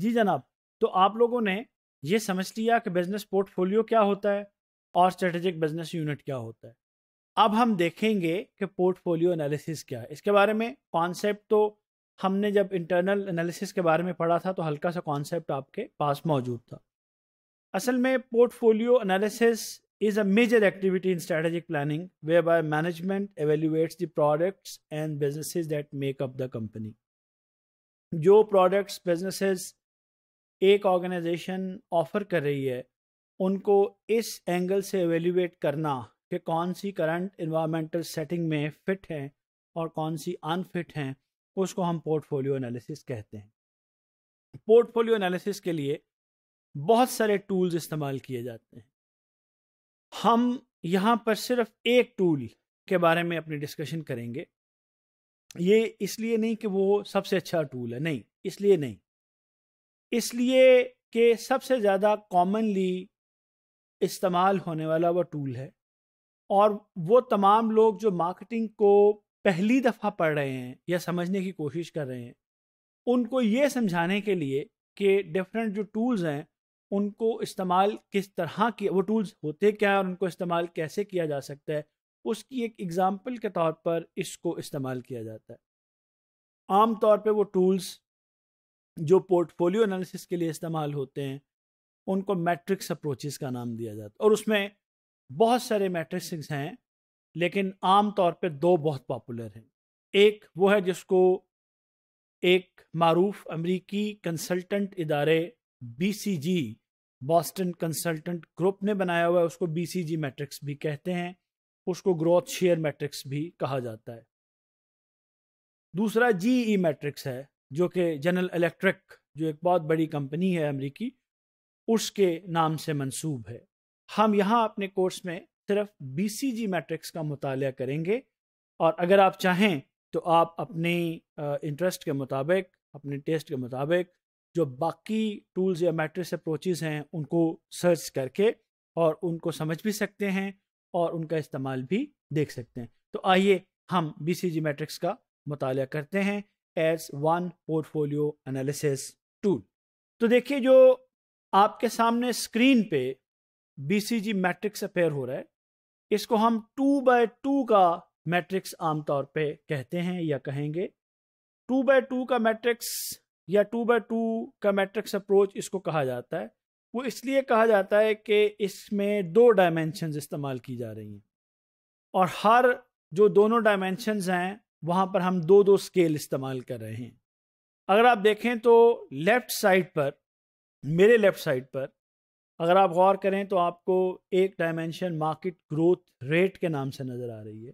जी जनाब तो आप लोगों ने ये समझ लिया कि बिज़नेस पोर्टफोलियो क्या होता है और स्ट्रेटेजिक बिज़नेस यूनिट क्या होता है। अब हम देखेंगे कि पोर्टफोलियो एनालिसिस क्या है। इसके बारे में कॉन्सेप्ट तो हमने जब इंटरनल एनालिसिस के बारे में पढ़ा था तो हल्का सा कॉन्सेप्ट आपके पास मौजूद था। असल में portfolio analysis is a major activity in strategic planning, whereby management evaluates the products and businesses that make up the company जो प्रोडक्ट्स बिजनेसेस एक ऑर्गेनाइजेशन ऑफ़र कर रही है, उनको इस एंगल से एवेल्यूएट करना कि कौन सी करंट इन्वायरमेंटल सेटिंग में फिट हैं और कौन सी अनफिट हैं, उसको हम पोर्टफोलियो एनालिसिस कहते हैं। पोर्टफोलियो एनालिसिस के लिए बहुत सारे टूल्स इस्तेमाल किए जाते हैं। हम यहाँ पर सिर्फ़ एक टूल के बारे में अपनी डिस्कशन करेंगे। ये इसलिए नहीं कि वो सबसे अच्छा टूल है, नहीं, इसलिए नहीं। इसलिए कि सबसे ज़्यादा कॉमनली इस्तेमाल होने वाला वो टूल है। और वो तमाम लोग जो मार्केटिंग को पहली दफ़ा पढ़ रहे हैं या समझने की कोशिश कर रहे हैं, उनको ये समझाने के लिए कि डिफरेंट जो टूल्स हैं, उनको इस्तेमाल किस तरह के, वो टूल्स होते क्या है और उनको इस्तेमाल कैसे किया जा सकता है, उसकी एक एग्ज़ाम्पल के तौर पर इसको इस्तेमाल किया जाता है। आम तौर पे वो टूल्स जो पोर्टफोलियो एनालिसिस के लिए इस्तेमाल होते हैं, उनको मैट्रिक्स अप्रोचेस का नाम दिया जाता है। और उसमें बहुत सारे मैट्रिक्स हैं, लेकिन आम तौर पे दो बहुत पॉपुलर हैं। एक वो है जिसको एक मरूफ अमरीकी कंसल्टेंट इदारे बीसीजी बॉस्टन कंसल्टेंट ग्रुप ने बनाया हुआ है, उसको बीसीजी मैट्रिक्स भी कहते हैं, उसको ग्रोथ शेयर मैट्रिक्स भी कहा जाता है। दूसरा जीई मैट्रिक्स है जो कि जनरल इलेक्ट्रिक जो एक बहुत बड़ी कंपनी है अमेरिकी, उसके नाम से मंसूब है। हम यहाँ अपने कोर्स में सिर्फ़ बीसीजी मैट्रिक्स का मुताल करेंगे और अगर आप चाहें तो आप अपने इंटरेस्ट के मुताबिक, अपने टेस्ट के मुताबिक जो बाकी टूल्स या मैट्रिक्स अप्रोचेस हैं उनको सर्च करके और उनको समझ भी सकते हैं और उनका इस्तेमाल भी देख सकते हैं। तो आइए हम बी सी जी मैट्रिक्स का मुताल करते हैं। As one portfolio analysis tool तो देखिए जो आपके सामने स्क्रीन पे B C G matrix appear हो रहा है, इसको हम टू बाय टू का मैट्रिक्स आमतौर पे कहते हैं या कहेंगे। टू बाय टू का मैट्रिक्स या टू बाय टू का मैट्रिक्स अप्रोच इसको कहा जाता है। वो इसलिए कहा जाता है कि इसमें दो डायमेंशंस इस्तेमाल की जा रही हैं। और हर जो दोनों डायमेंशंस हैं वहाँ पर हम दो दो स्केल इस्तेमाल कर रहे हैं। अगर आप देखें तो लेफ़्ट साइड पर, मेरे लेफ़्ट साइड पर, अगर आप गौर करें तो आपको एक डायमेंशन मार्केट ग्रोथ रेट के नाम से नज़र आ रही है।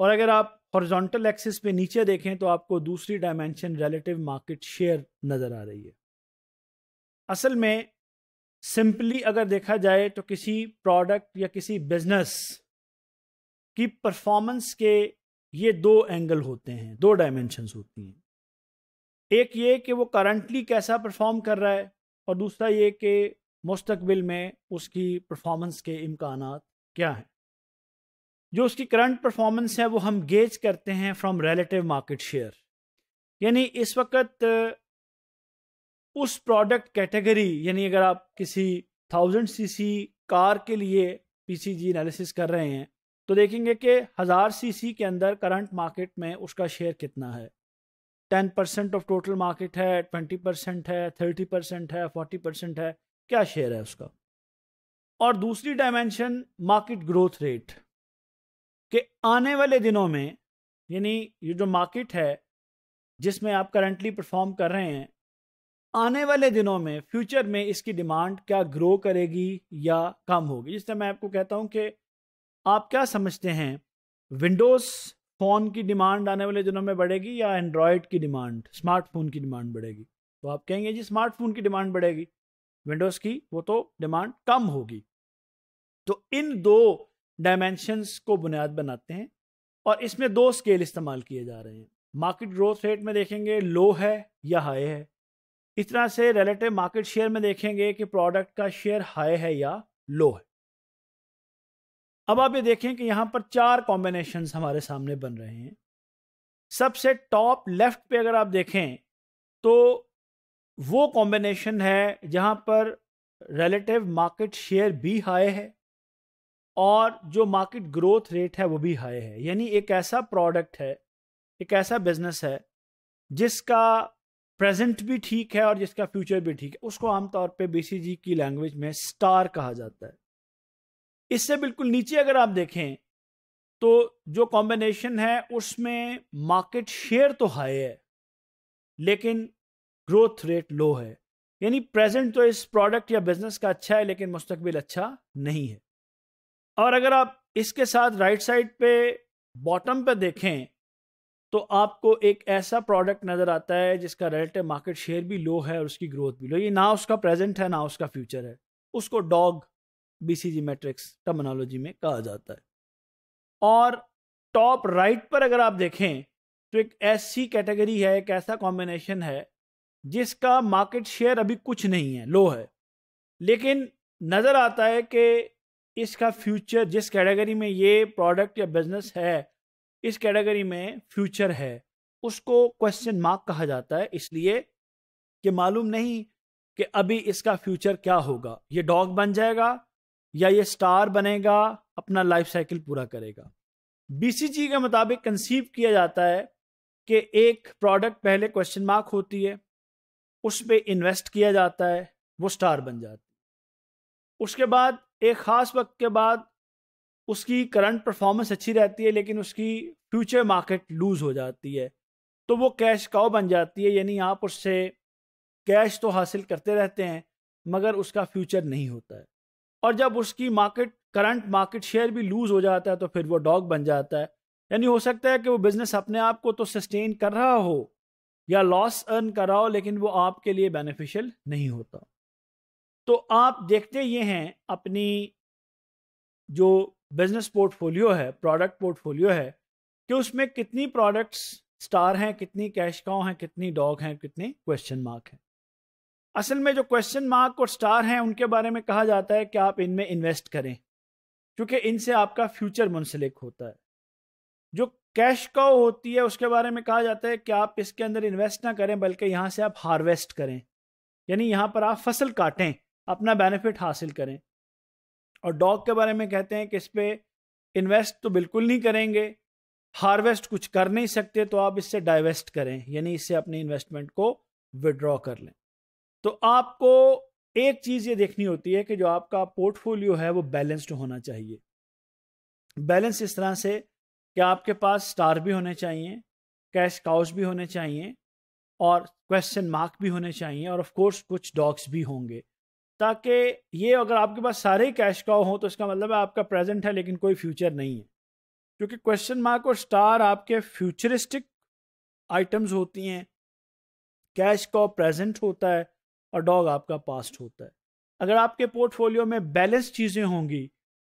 और अगर आप हॉरिजॉन्टल एक्सिस पे नीचे देखें तो आपको दूसरी डायमेंशन रिलेटिव मार्केट शेयर नज़र आ रही है। असल में सिंपली अगर देखा जाए तो किसी प्रोडक्ट या किसी बिज़नेस की परफॉर्मेंस के ये दो एंगल होते हैं, दो डायमेंशंस होती हैं। एक ये कि वो करंटली कैसा परफॉर्म कर रहा है और दूसरा ये कि मुस्तकबिल में उसकी परफॉर्मेंस के इम्कान क्या हैं। जो उसकी करंट परफॉर्मेंस है, वो हम गेज करते हैं फ्रॉम रिलेटिव मार्केट शेयर यानी इस वक्त उस प्रोडक्ट कैटेगरी यानी अगर आप किसी थाउज़ेंड सीसी कार के लिए पीसीजी एनालिसिस कर रहे हैं तो देखेंगे कि हज़ार सीसी के अंदर करंट मार्केट में उसका शेयर कितना है। Ten percent of total market है ट्वेंटी परसेंट है थर्टी परसेंट है फोर्टी परसेंट है, क्या शेयर है उसका? और दूसरी डायमेंशन मार्केट ग्रोथ रेट कि आने वाले दिनों में, यानी ये जो मार्केट है, जिसमें आप करंटली परफॉर्म कर रहे हैं, आने वाले दिनों में फ्यूचर में इसकी डिमांड क्या ग्रो करेगी या कम होगी? जिस तरह मैं आपको कहता हूँ कि आप क्या समझते हैं? विंडोज़ फ़ोन की डिमांड आने वाले दिनों में बढ़ेगी या एंड्रॉयड की डिमांड स्मार्टफ़ोन की डिमांड बढ़ेगी? तो आप कहेंगे, जी स्मार्टफ़ोन की डिमांड बढ़ेगी। विंडोज़ की वो तो डिमांड कम होगी। तो इन दो डायमेंशंस को बुनियाद बनाते हैं और इसमें दो स्केल इस्तेमाल किए जा रहे हैं। मार्केट ग्रोथ रेट में देखेंगे लो है या हाई है। इस तरह से रिलेटिव मार्केट शेयर में देखेंगे कि प्रोडक्ट का शेयर हाई है या लो है। अब आप ये देखें कि यहाँ पर चार कॉम्बिनेशन हमारे सामने बन रहे हैं। सबसे टॉप लेफ़्ट पे अगर आप देखें तो वो कॉम्बिनेशन है जहाँ पर रिलेटिव मार्केट शेयर भी हाई है और जो मार्केट ग्रोथ रेट है वो भी हाई है। यानी एक ऐसा प्रोडक्ट है, एक ऐसा बिज़नेस है, जिसका प्रेजेंट भी ठीक है और जिसका फ्यूचर भी ठीक है। उसको आमतौर पे बीसीजी की लैंग्वेज में स्टार कहा जाता है। इससे बिल्कुल नीचे अगर आप देखें तो जो कॉम्बिनेशन है, उसमें मार्केट शेयर तो हाई है, लेकिन ग्रोथ रेट लो है। यानी प्रेजेंट तो इस प्रोडक्ट या बिज़नेस का अच्छा है, लेकिन मुस्तकबिल अच्छा नहीं है। और अगर आप इसके साथ राइट साइड पे बॉटम पे देखें तो आपको एक ऐसा प्रोडक्ट नज़र आता है, जिसका रिलेटिव मार्केट शेयर भी लो है और उसकी ग्रोथ भी लो ये ना उसका प्रेजेंट है, ना उसका फ्यूचर है। उसको डॉग बीसीजी मैट्रिक्स टर्मिनोलॉजी में कहा जाता है। और टॉप राइट पर अगर आप देखें तो एक ऐसी कैटेगरी है, एक ऐसा कॉम्बिनेशन है, जिसका मार्केट शेयर अभी कुछ नहीं है लो है। लेकिन नज़र आता है कि इसका फ्यूचर जिस कैटेगरी में ये प्रोडक्ट या बिज़नेस है, इस कैटेगरी में फ्यूचर है, उसको क्वेश्चन मार्क कहा जाता है। इसलिए कि मालूम नहीं कि अभी इसका फ्यूचर क्या होगा। ये डॉग बन जाएगा या ये स्टार बनेगा, अपना लाइफ साइकिल पूरा करेगा। बीसीजी के मुताबिक कंसीव किया जाता है कि एक प्रोडक्ट पहले क्वेश्चन मार्क होती है, उस पर इन्वेस्ट किया जाता है, वो स्टार बन जाती है। उसके बाद, एक ख़ास वक्त के बाद, उसकी करंट परफॉर्मेंस अच्छी रहती है, लेकिन उसकी फ्यूचर मार्केट लूज़ हो जाती है। तो वो कैश काउ बन जाती है, यानी आप उससे कैश तो हासिल करते रहते हैं, मगर उसका फ्यूचर नहीं होता है। और जब उसकी मार्केट करंट मार्केट शेयर भी लूज़ हो जाता है तो फिर वो डॉग बन जाता है। यानी हो सकता है कि वो बिज़नेस अपने आप को तो सस्टेन कर रहा हो या लॉस अर्न कर रहा हो, लेकिन वो आपके लिए बेनिफिशियल नहीं होता। तो आप देखते ये हैं, अपनी जो बिज़नेस पोर्टफोलियो है प्रोडक्ट पोर्टफोलियो है, कि उसमें कितनी प्रोडक्ट्स स्टार हैं, कितनी कैश काउ हैं, कितनी डॉग हैं, कितने क्वेश्चन मार्क हैं। असल में जो क्वेश्चन मार्क और स्टार हैं, उनके बारे में कहा जाता है कि आप इनमें इन्वेस्ट करें, क्योंकि इनसे आपका फ्यूचर मुंसलिक होता है। जो कैश काउ होती है, उसके बारे में कहा जाता है कि आप इसके अंदर इन्वेस्ट ना करें, बल्कि यहाँ से आप हार्वेस्ट करें। यानी यहाँ पर आप फ़सल काटें, अपना बेनिफिट हासिल करें। और डॉग के बारे में कहते हैं कि इस पर इन्वेस्ट तो बिल्कुल नहीं करेंगे हार्वेस्ट कुछ कर नहीं सकते तो आप इससे डाइवेस्ट करें, यानी इससे अपनी इन्वेस्टमेंट को विड्रॉ कर लें। तो आपको एक चीज़ ये देखनी होती है कि जो आपका पोर्टफोलियो है वो बैलेंस्ड होना चाहिए। बैलेंस इस तरह से कि आपके पास स्टार भी होने चाहिए, कैश काउस भी होने चाहिए और क्वेश्चन मार्क भी होने चाहिए और ऑफ़ कोर्स कुछ डॉग्स भी होंगे। ताकि ये अगर आपके पास सारे ही कैश काउ हों तो इसका मतलब है आपका प्रेजेंट है लेकिन कोई फ्यूचर नहीं है। क्योंकि क्वेश्चन मार्क और स्टार आपके फ्यूचरिस्टिक आइटम्स होती हैं, कैश का प्रेजेंट होता है और डॉग आपका पास्ट होता है। अगर आपके पोर्टफोलियो में बैलेंस चीज़ें होंगी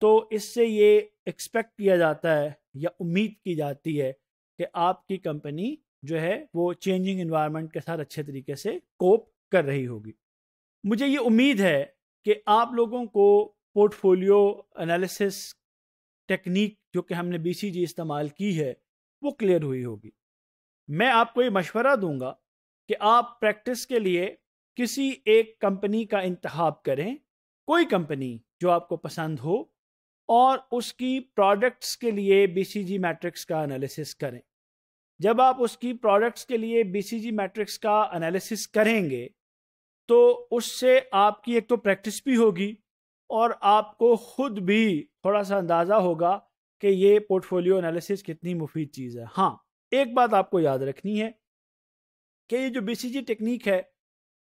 तो इससे ये एक्सपेक्ट किया जाता है या उम्मीद की जाती है कि आपकी कंपनी जो है वो चेंजिंग इन्वायरमेंट के साथ अच्छे तरीके से कोप कर रही होगी। मुझे ये उम्मीद है कि आप लोगों को पोर्टफोलियो एनालिसिस टेक्निक जो कि हमने बीसीजी इस्तेमाल की है, वो क्लियर हुई होगी। मैं आपको ये मशवरा दूँगा कि आप प्रैक्टिस के लिए किसी एक कंपनी का इंतखब करें, कोई कंपनी जो आपको पसंद हो, और उसकी प्रोडक्ट्स के लिए बीसीजी मैट्रिक्स का एनालिसिस करें। जब आप उसकी प्रोडक्ट्स के लिए बीसीजी मैट्रिक्स का एनालिसिस करेंगे तो उससे आपकी एक तो प्रैक्टिस भी होगी, और आपको खुद भी थोड़ा सा अंदाज़ा होगा कि ये पोर्टफोलियो एनालिसिस कितनी मुफीद चीज़ है। हाँ एक बात आपको याद रखनी है कि ये जो बीसीजी टेक्निक है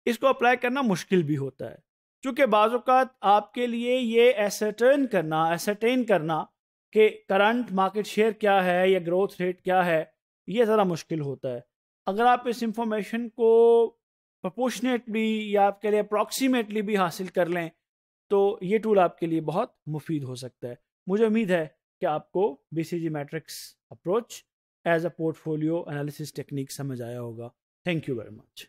इसको अप्लाई करना मुश्किल भी होता है। क्योंकि बाज़ात आपके लिए ये एसरटेन करना एसरटेन करना कि करंट मार्केट शेयर क्या है या ग्रोथ रेट क्या है, ये ज़रा मुश्किल होता है। अगर आप इस इंफॉर्मेशन को प्रपोर्शनेटली या आपके लिए अप्रॉक्सीमेटली भी हासिल कर लें तो ये टूल आपके लिए बहुत मुफीद हो सकता है। मुझे उम्मीद है कि आपको B C G matrix approach as a portfolio analysis technique समझ आया होगा। Thank you very much